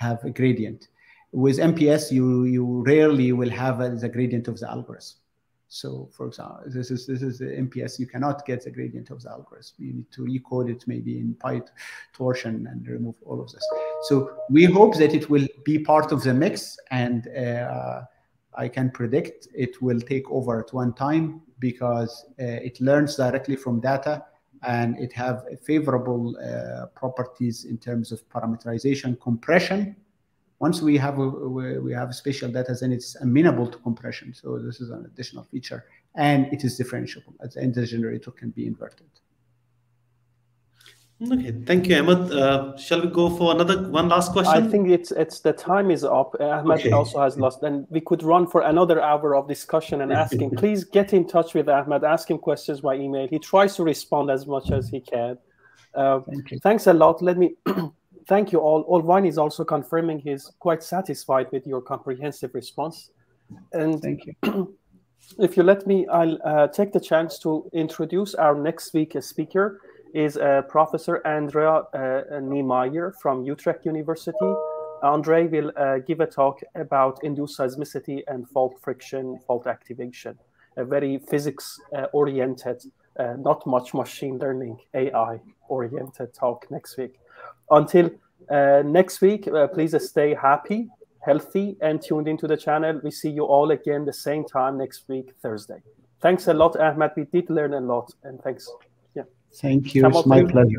Speaker 2: have a gradient. With mps you you rarely will have a, the gradient of the algorithm so for example this is this is the mps you cannot get the gradient of the algorithm you need to recode it maybe in PyTorch and remove all of this. So we hope that it will be part of the mix and uh, I can predict it will take over at one time because uh, it learns directly from data and it have favorable uh, properties in terms of parameterization compression. Once we have a, we have spatial data then it's amenable to compression. So this is an additional feature and it is differentiable. End the generator can be inverted
Speaker 3: Okay, thank you, Ahmed. Uh, shall we go for another one last question?
Speaker 1: I think it's it's the time is up. Ahmed
Speaker 3: Okay.
Speaker 1: also has lost, and we could run for another hour of discussion and asking. Please get in touch with Ahmed. Ask him questions by email. He tries to respond as much as he can. Uh,
Speaker 2: thank you
Speaker 1: thanks a lot. Let me thank you all. Olvine is also confirming he's quite satisfied with your comprehensive response. And
Speaker 2: thank you
Speaker 1: if you let me, I'll uh, take the chance to introduce our next week speaker is uh, Professor Andrea uh, Niemeijer from Utrecht University. Andre will uh, give a talk about induced seismicity and fault friction, fault activation. a very physics oriented, uh, not much machine learning, AI oriented talk next week. Until uh, next week, uh, please stay happy, healthy, and tuned into the channel. We see you all again the same time next week, Thursday. Thanks a lot, Ahmed. We did learn a lot, and thanks.
Speaker 2: Thank you. It's my pleasure.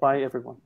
Speaker 1: Bye, everyone.